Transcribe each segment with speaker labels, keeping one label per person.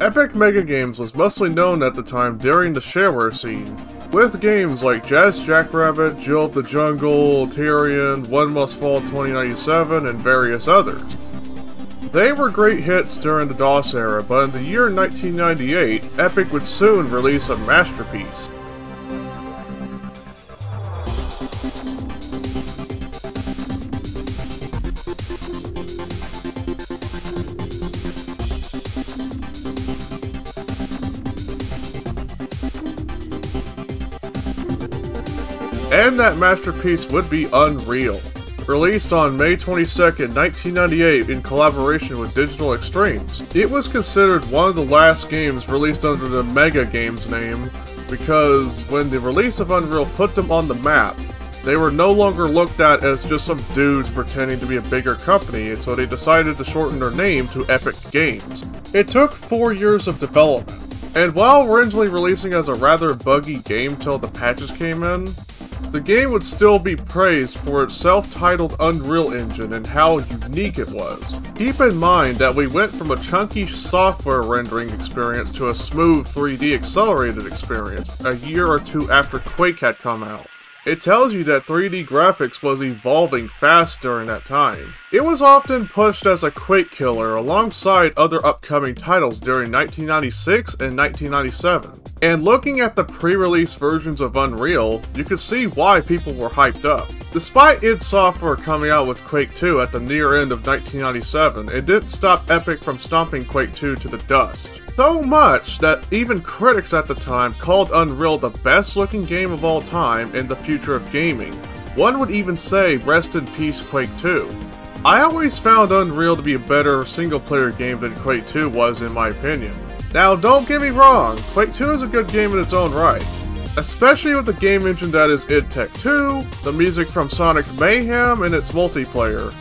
Speaker 1: Epic Mega Games was mostly known at the time during the shareware scene, with games like Jazz Jackrabbit, Jill of the Jungle, Tyrian, One Must Fall 2097, and various others. They were great hits during the DOS era, but in the year 1998, Epic would soon release a masterpiece. That masterpiece would be Unreal. Released on May 22, 1998 in collaboration with Digital Extremes, it was considered one of the last games released under the Mega Games name because when the release of Unreal put them on the map, they were no longer looked at as just some dudes pretending to be a bigger company, and so they decided to shorten their name to Epic Games. It took four years of development, and while originally releasing as a rather buggy game till the patches came in, the game would still be praised for its self-titled Unreal Engine and how unique it was. Keep in mind that we went from a chunky software rendering experience to a smooth 3D accelerated experience a year or two after Quake had come out. It tells you that 3D graphics was evolving fast during that time. It was often pushed as a Quake killer alongside other upcoming titles during 1996 and 1997. And looking at the pre-release versions of Unreal, you could see why people were hyped up. Despite id Software coming out with Quake 2 at the near end of 1997, it didn't stop Epic from stomping Quake 2 to the dust. So much that even critics at the time called Unreal the best looking game of all time in the future of gaming. One would even say rest in peace Quake 2. I always found Unreal to be a better single player game than Quake 2 was in my opinion. Now don't get me wrong, Quake 2 is a good game in its own right, especially with the game engine that is id Tech 2, the music from Sonic Mayhem, and its multiplayer.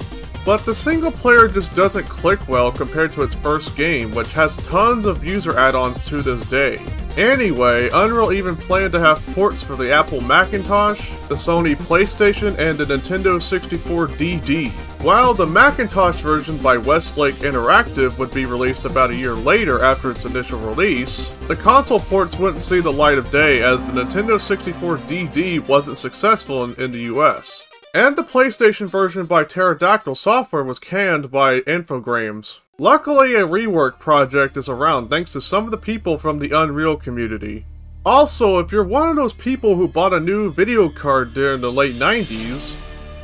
Speaker 1: But the single player just doesn't click well compared to its first game, which has tons of user add-ons to this day. Anyway, Unreal even planned to have ports for the Apple Macintosh, the Sony PlayStation, and the Nintendo 64 DD. While the Macintosh version by Westlake Interactive would be released about a year later after its initial release, the console ports wouldn't see the light of day as the Nintendo 64 DD wasn't successful in, in the US. And the PlayStation version by Pterodactyl Software was canned by Infogrames. Luckily, a rework project is around thanks to some of the people from the Unreal community. Also, if you're one of those people who bought a new video card during the late 90s,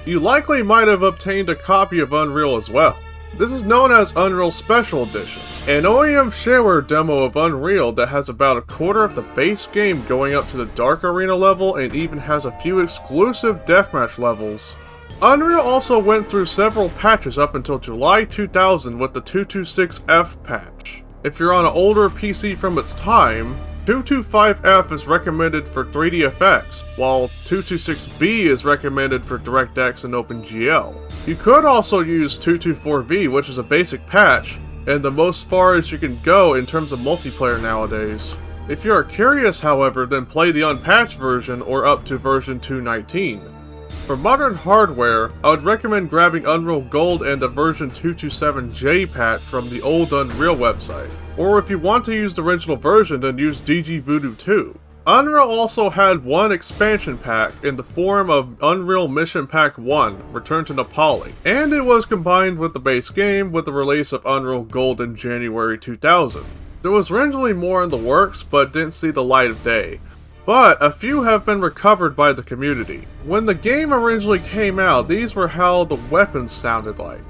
Speaker 1: you likely might have obtained a copy of Unreal as well. This is known as Unreal Special Edition, an OEM shareware demo of Unreal that has about a quarter of the base game going up to the Dark Arena level and even has a few exclusive deathmatch levels. Unreal also went through several patches up until July 2000 with the 226F patch. If you're on an older PC from its time, 225F is recommended for 3D effects, while 226B is recommended for DirectX and OpenGL. You could also use 224V, which is a basic patch, and the most far as you can go in terms of multiplayer nowadays. If you are curious, however, then play the unpatched version or up to version 219. For modern hardware, I would recommend grabbing Unreal Gold and the version 227J patch from the OldUnreal website. Or if you want to use the original version, then use DG Voodoo 2. Unreal also had one expansion pack in the form of Unreal Mission Pack 1, Return to Napali, and it was combined with the base game with the release of Unreal Gold in January 2000. There was originally more in the works, but didn't see the light of day. But a few have been recovered by the community. When the game originally came out, these were how the weapons sounded like.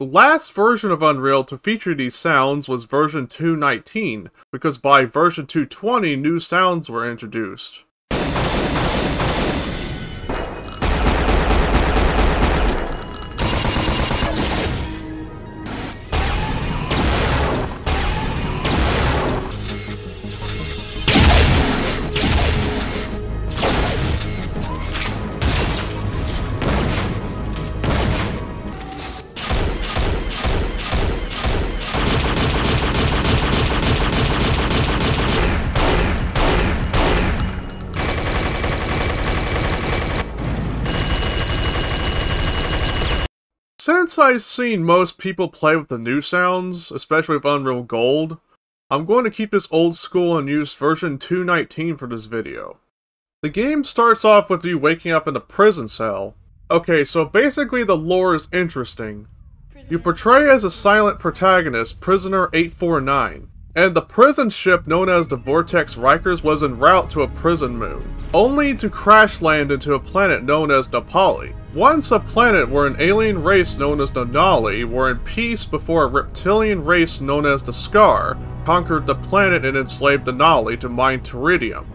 Speaker 1: The last version of Unreal to feature these sounds was version 219, because by version 220 new sounds were introduced. Since I've seen most people play with the new sounds, especially with Unreal Gold, I'm going to keep this old school and use version 2.19 for this video. The game starts off with you waking up in a prison cell. Okay, so basically the lore is interesting. You portray as a silent protagonist, Prisoner 849, and the prison ship known as the Vortex Rikers was en route to a prison moon, only to crash land into a planet known as Napali. Once a planet where an alien race known as the Nali were in peace before a reptilian race known as the Skaarj conquered the planet and enslaved the Nali to mine Tarydium.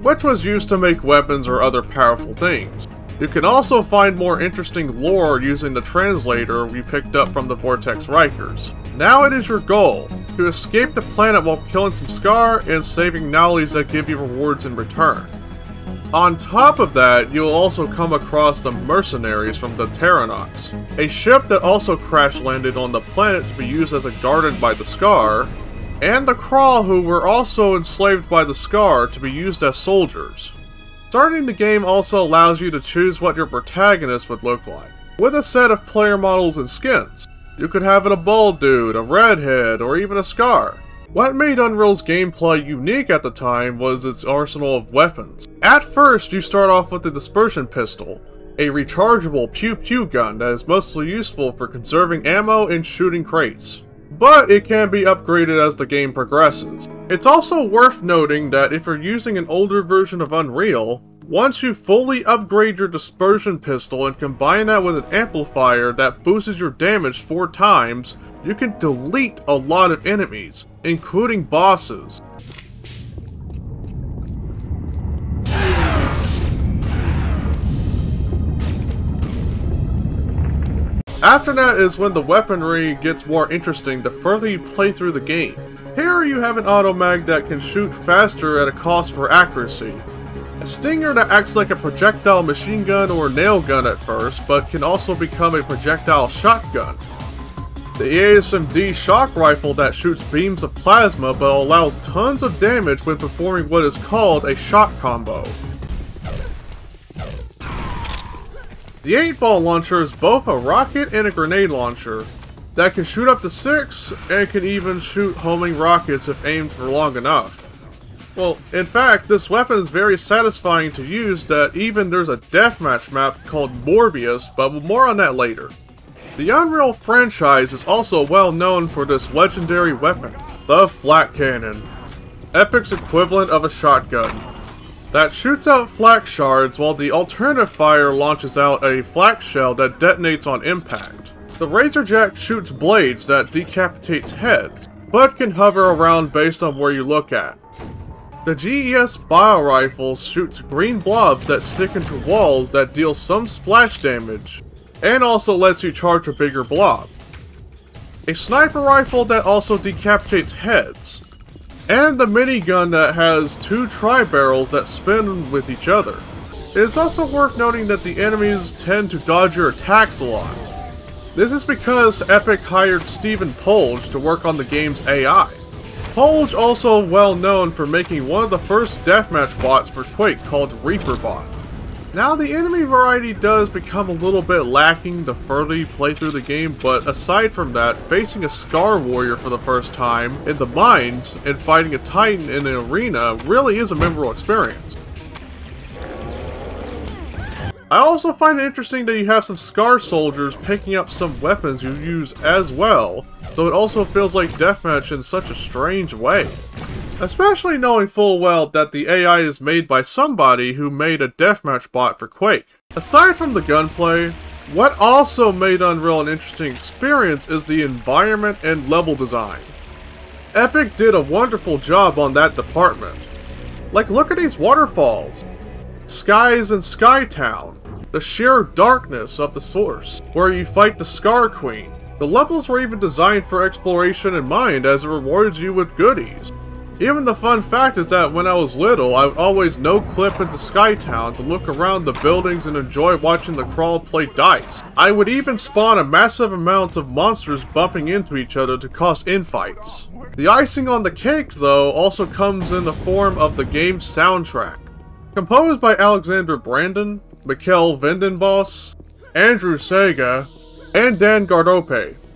Speaker 1: which was used to make weapons or other powerful things. You can also find more interesting lore using the translator we picked up from the Vortex Rikers. Now it is your goal, to escape the planet while killing some Skaarj and saving Nalis that give you rewards in return. On top of that, you'll also come across the mercenaries from the Terraniux, a ship that also crash landed on the planet to be used as a garden by the Skaarj, and the Krall who were also enslaved by the Skaarj to be used as soldiers. Starting the game also allows you to choose what your protagonist would look like, with a set of player models and skins. You could have it a bald dude, a redhead, or even a Skaarj. What made Unreal's gameplay unique at the time was its arsenal of weapons. At first, you start off with the Dispersion Pistol, a rechargeable pew-pew gun that is mostly useful for conserving ammo and shooting crates but it can be upgraded as the game progresses. It's also worth noting that if you're using an older version of Unreal, once you fully upgrade your dispersion pistol and combine that with an amplifier that boosts your damage 4 times, you can delete a lot of enemies, including bosses. After that is when the weaponry gets more interesting the further you play through the game. Here you have an auto mag that can shoot faster at a cost for accuracy. A stinger that acts like a projectile machine gun or nail gun at first, but can also become a projectile shotgun. The ASMD shock rifle that shoots beams of plasma but allows tons of damage when performing what is called a shock combo. The 8-ball launcher is both a rocket and a grenade launcher that can shoot up to 6 and can even shoot homing rockets if aimed for long enough. Well, in fact, this weapon is very satisfying to use that even there's a deathmatch map called Morpheus, but more on that later. The Unreal franchise is also well known for this legendary weapon, the Flak Cannon. Epic's equivalent of a shotgun that shoots out flak shards while the alternative fire launches out a flak shell that detonates on impact. The Razorjack shoots blades that decapitates heads, but can hover around based on where you look at. The GES Bio Rifle shoots green blobs that stick into walls that deal some splash damage, and also lets you charge a bigger blob. A sniper rifle that also decapitates heads, and the minigun that has two tri-barrels that spin with each other. It is also worth noting that the enemies tend to dodge your attacks a lot. This is because Epic hired Steven Polge to work on the game's AI. Polge also well known for making one of the first deathmatch bots for Quake called ReaperBot. Now, the enemy variety does become a little bit lacking the further you play through the game, but aside from that, facing a Skaarj Warrior for the first time in the mines and fighting a Titan in the arena really is a memorable experience. I also find it interesting that you have some Skaarj soldiers picking up some weapons you use as well, though it also feels like deathmatch in such a strange way. Especially knowing full well that the AI is made by somebody who made a deathmatch bot for Quake. Aside from the gunplay, what also made Unreal an interesting experience is the environment and level design. Epic did a wonderful job on that department. Like look at these waterfalls, skies in Skytown, the sheer darkness of the source, where you fight the Skaarj Queen. The levels were even designed for exploration in mind as it rewards you with goodies. Even the fun fact is that when I was little, I would always no clip into Skytown to look around the buildings and enjoy watching the Krall play dice. I would even spawn a massive amounts of monsters bumping into each other to cause infights. The icing on the cake, though, also comes in the form of the game's soundtrack. Composed by Alexander Brandon, Michiel van den Bos, Andrew Sega, and Dan Gardopée.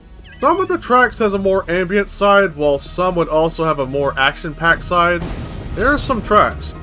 Speaker 1: Some of the tracks has a more ambient side, while some would also have a more action-packed side. There are some tracks.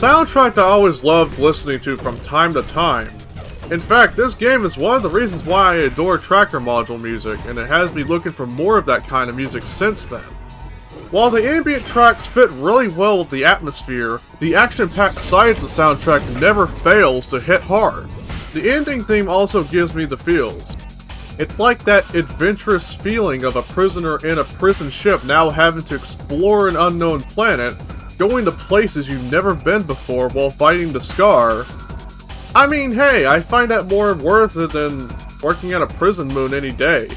Speaker 1: Soundtrack I always loved listening to from time to time. In fact, this game is one of the reasons why I adore tracker module music, and it has me looking for more of that kind of music since then. While the ambient tracks fit really well with the atmosphere, the action-packed side of the soundtrack never fails to hit hard. The ending theme also gives me the feels. It's like that adventurous feeling of a prisoner in a prison ship now having to explore an unknown planet going to places you've never been before while fighting the Skaarj. I mean, hey, I find that more worth it than working at a prison moon any day.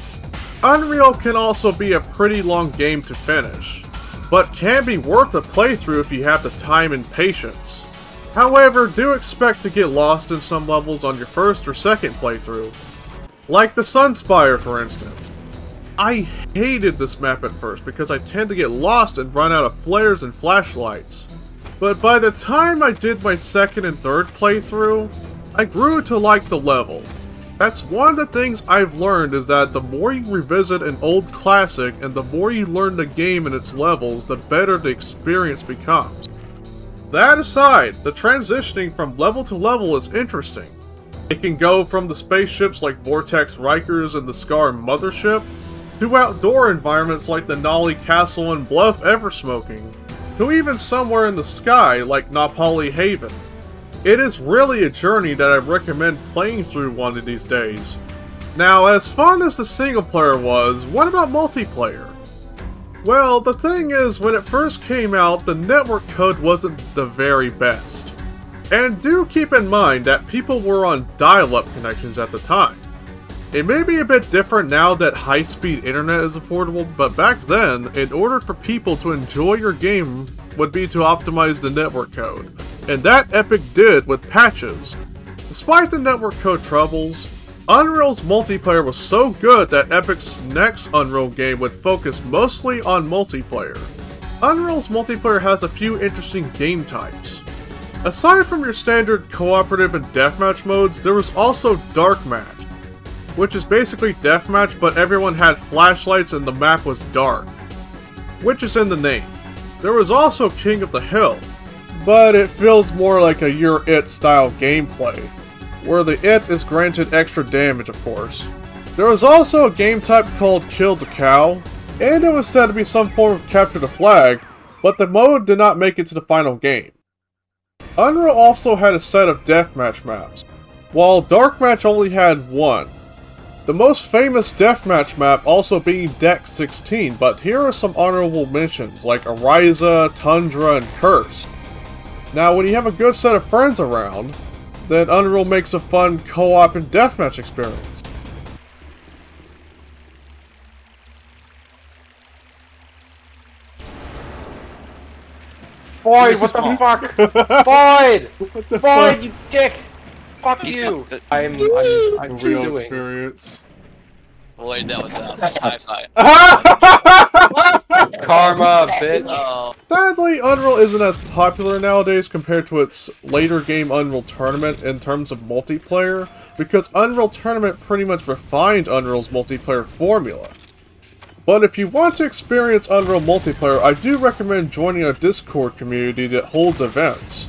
Speaker 1: Unreal can also be a pretty long game to finish, but can be worth a playthrough if you have the time and patience. However, do expect to get lost in some levels on your first or second playthrough. Like the Sunspire, for instance. I hated this map at first because I tend to get lost and run out of flares and flashlights. But by the time I did my second and third playthrough, I grew to like the level. That's one of the things I've learned is that the more you revisit an old classic and the more you learn the game and its levels, the better the experience becomes. That aside, the transitioning from level to level is interesting. It can go from the spaceships like Vortex Rikers and the Skaarj Mothership, to outdoor environments like the Nali Castle and Bluff Eversmoking, to even somewhere in the sky like Napali Haven. It is really a journey that I recommend playing through one of these days. Now, as fun as the single player was, what about multiplayer? Well, the thing is, when it first came out, the network code wasn't the very best. And do keep in mind that people were on dial-up connections at the time. It may be a bit different now that high-speed internet is affordable, but back then, in order for people to enjoy your game would be to optimize the network code. And that Epic did with patches. Despite the network code troubles, Unreal's multiplayer was so good that Epic's next Unreal game would focus mostly on multiplayer. Unreal's multiplayer has a few interesting game types. Aside from your standard cooperative and deathmatch modes, there was also Dark Match, which is basically deathmatch, but everyone had flashlights and the map was dark, which is in the name. There was also King of the Hill, but it feels more like a You're It style gameplay, where the It is granted extra damage, of course. There was also a game type called Kill the Cow, and it was said to be some form of Capture the Flag, but the mode did not make it to the final game. Unreal also had a set of deathmatch maps, while Dark Match only had one, the most famous deathmatch map also being Deck 16, but here are some honorable mentions like Ariza, Tundra, and Curse. Now, when you have a good set of friends around, then Unreal makes a fun co-op and deathmatch experience.
Speaker 2: Boyd, what the fuck? Boyd!
Speaker 1: What the
Speaker 2: Boyd, you dick! Fuck
Speaker 3: He's
Speaker 2: you!
Speaker 3: got-
Speaker 2: I'm, I'm, I'm
Speaker 1: Real
Speaker 2: suing.
Speaker 1: experience.
Speaker 3: Boy, that was awesome. High five.
Speaker 2: Karma, bitch.
Speaker 3: Oh,
Speaker 1: Sadly, Unreal isn't as popular nowadays compared to its later game Unreal Tournament in terms of multiplayer, because Unreal Tournament pretty much refined Unreal's multiplayer formula. But if you want to experience Unreal multiplayer, I do recommend joining a Discord community that holds events.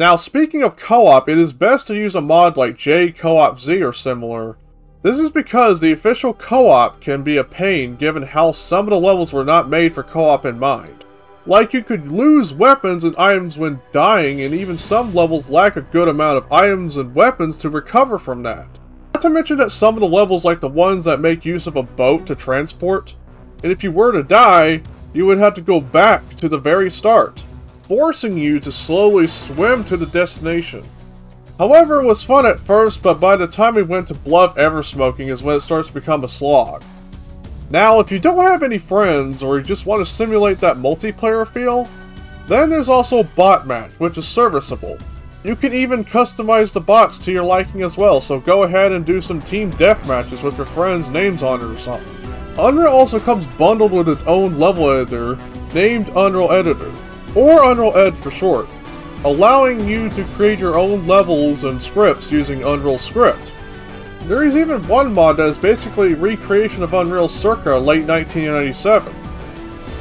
Speaker 1: Now, speaking of co-op, it is best to use a mod like J Co-op Z or similar. This is because the official co-op can be a pain given how some of the levels were not made for co-op in mind. Like you could lose weapons and items when dying, and even some levels lack a good amount of items and weapons to recover from that. Not to mention that some of the levels like the ones that make use of a boat to transport, and if you were to die, you would have to go back to the very start, forcing you to slowly swim to the destination. However, it was fun at first, but by the time we went to Bluff Eversmoking is when it starts to become a slog. Now, if you don't have any friends, or you just want to simulate that multiplayer feel, then there's also Bot Match, which is serviceable. You can even customize the bots to your liking as well, so go ahead and do some team death matches with your friends' names on it or something. Unreal also comes bundled with its own level editor, named Unreal Editor, or Unreal Ed for short, allowing you to create your own levels and scripts using Unreal Script. There is even one mod that is basically a recreation of Unreal circa late 1997.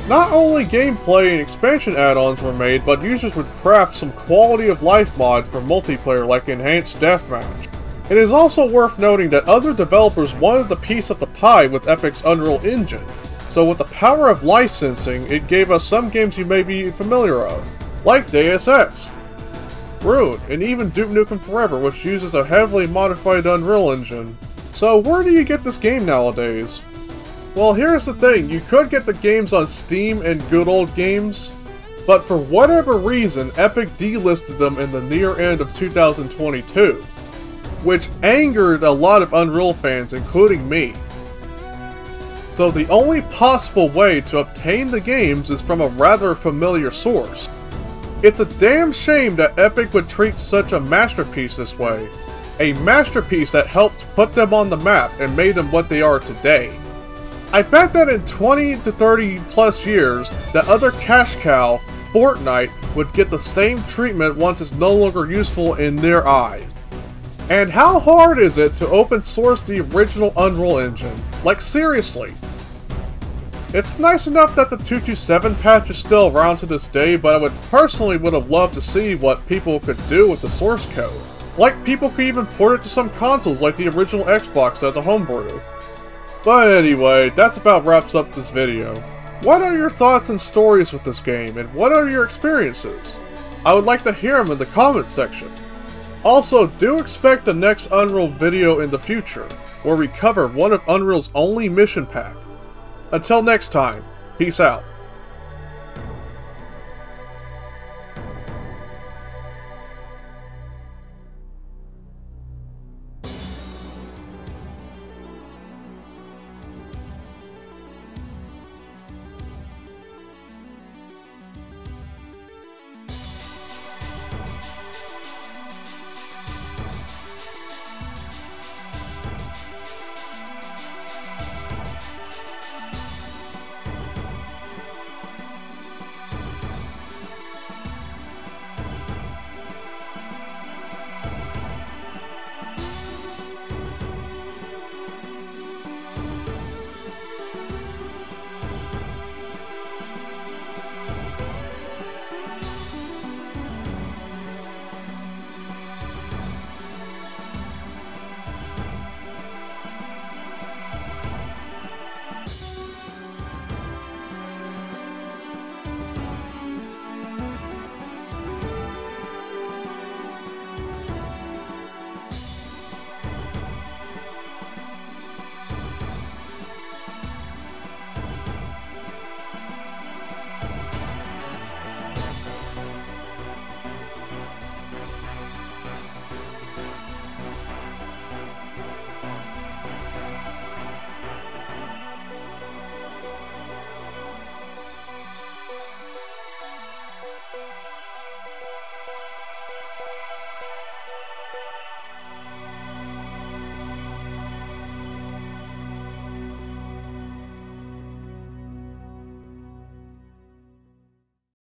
Speaker 1: Not only gameplay and expansion add-ons were made, but users would craft some quality of life mod for multiplayer like Enhanced Deathmatch. It is also worth noting that other developers wanted the piece of the pie with Epic's Unreal Engine, so with the power of licensing, it gave us some games you may be familiar of, like Deus Ex, Rune, and even Duke Nukem Forever, which uses a heavily modified Unreal Engine. So where do you get this game nowadays? Well, here's the thing, you could get the games on Steam and Good Old Games, but for whatever reason, Epic delisted them in the near end of 2022, which angered a lot of Unreal fans, including me. So the only possible way to obtain the games is from a rather familiar source. It's a damn shame that Epic would treat such a masterpiece this way. A masterpiece that helped put them on the map and made them what they are today. I bet that in 20 to 30 plus years, that other cash cow, Fortnite, would get the same treatment once it's no longer useful in their eyes. And how hard is it to open source the original Unreal Engine? Like seriously. It's nice enough that the 227 patch is still around to this day, but I would personally would have loved to see what people could do with the source code. Like people could even port it to some consoles like the original Xbox as a homebrew. But anyway, that's about wraps up this video. What are your thoughts and stories with this game, and what are your experiences? I would like to hear them in the comments section. Also, do expect the next Unreal video in the future, where we cover one of Unreal's only mission pack. Until next time, peace out.